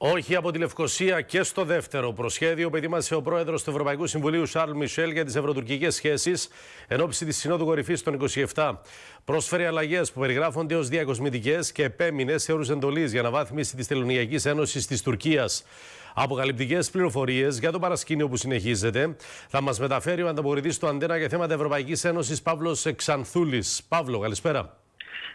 Όχι από τη Λευκοσία και στο δεύτερο προσχέδιο που ετοίμασε ο πρόεδρος του Ευρωπαϊκού Συμβουλίου Σαρλ Μισελ για τις ευρωτουρκικές σχέσεις εν ώψη της Συνόδου Κορυφής των 27. Πρόσφερε αλλαγές που περιγράφονται ως διακοσμητικές και επέμεινε σε όρους εντολής για αναβάθμιση της Τελωνιακής Ένωσης της Τουρκίας. Αποκαλυπτικές πληροφορίες για το παρασκήνιο που συνεχίζεται θα μας μεταφέρει ο ανταποκριτής του Αντένα για θέματα Ευρωπαϊκής Ένωσης Παύλος Εξανθούλη. Παύλο, καλησπέρα.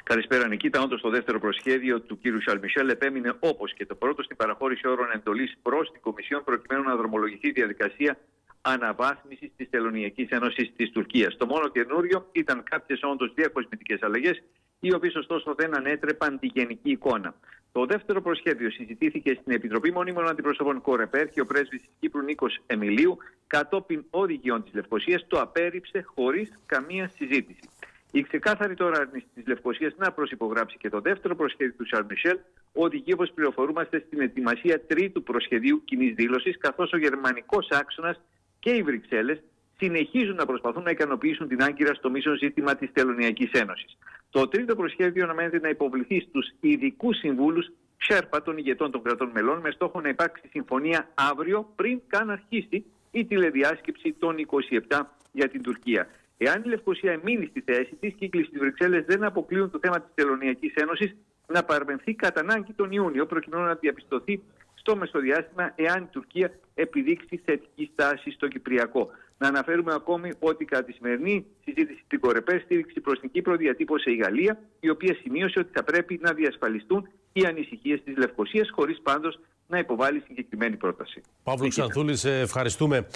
Καλησπέρα, Νικήτα. Όντως, το δεύτερο προσχέδιο του κ. Σαλμισέλ επέμεινε όπως και το πρώτο στην παραχώρηση όρων εντολής προς την Κομισιόν προκειμένου να δρομολογηθεί η διαδικασία αναβάθμισης της Τελωνιακής Ένωσης της Τουρκίας. Το μόνο καινούριο ήταν κάποιες όντως διακοσμητικές αλλαγές, οι οποίες ωστόσο δεν ανέτρεπαν τη γενική εικόνα. Το δεύτερο προσχέδιο συζητήθηκε στην Επιτροπή Μονίμων Αντιπροσωπών Κορεπέρ και ο πρέσβης της Κύπρου Νίκος Εμιλίου κατόπιν οδηγιών της Λευκοσίας το απέρριψε χωρίς καμία συζήτηση. Η ξεκάθαρη τώρα άρνηση της Λευκοσίας να προσυπογράψει και το δεύτερο προσχέδιο του Σαρ Μισελ οδηγεί, όπως πληροφορούμαστε, στην ετοιμασία τρίτου προσχεδίου κοινή δήλωσης, καθώς ο γερμανικός άξονας και οι Βρυξέλλες συνεχίζουν να προσπαθούν να ικανοποιήσουν την Άγκυρα στο μίσο ζήτημα της Τελωνιακής Ένωσης. Το τρίτο προσχέδιο αναμένεται να υποβληθεί στους ειδικού συμβούλους Σέρπα των ηγετών των κρατών μελών με στόχο να υπάρξει συμφωνία αύριο πριν καν αρχίσει η τηλεδιάσκεψη των 27 για την Τουρκία. Εάν η Λευκοσία μείνει στη θέση της, κύκλοι στι Βρυξέλλες δεν αποκλείουν το θέμα της Τελωνιακή Ένωσης να παρεμβεί κατά ανάγκη τον Ιούνιο, προκειμένου να διαπιστωθεί στο μεσοδιάστημα εάν η Τουρκία επιδείξει θετική στάση στο Κυπριακό. Να αναφέρουμε ακόμη ότι κατά τη σημερινή συζήτηση στην Κορεπέ στήριξη προς την Κύπρο διατύπωσε η Γαλλία, η οποία σημείωσε ότι θα πρέπει να διασφαλιστούν οι ανησυχίες της Λευκοσίας, χωρίς πάντως να υποβάλει συγκεκριμένη πρόταση. Παύλο Ξανθούλης, ευχαριστούμε.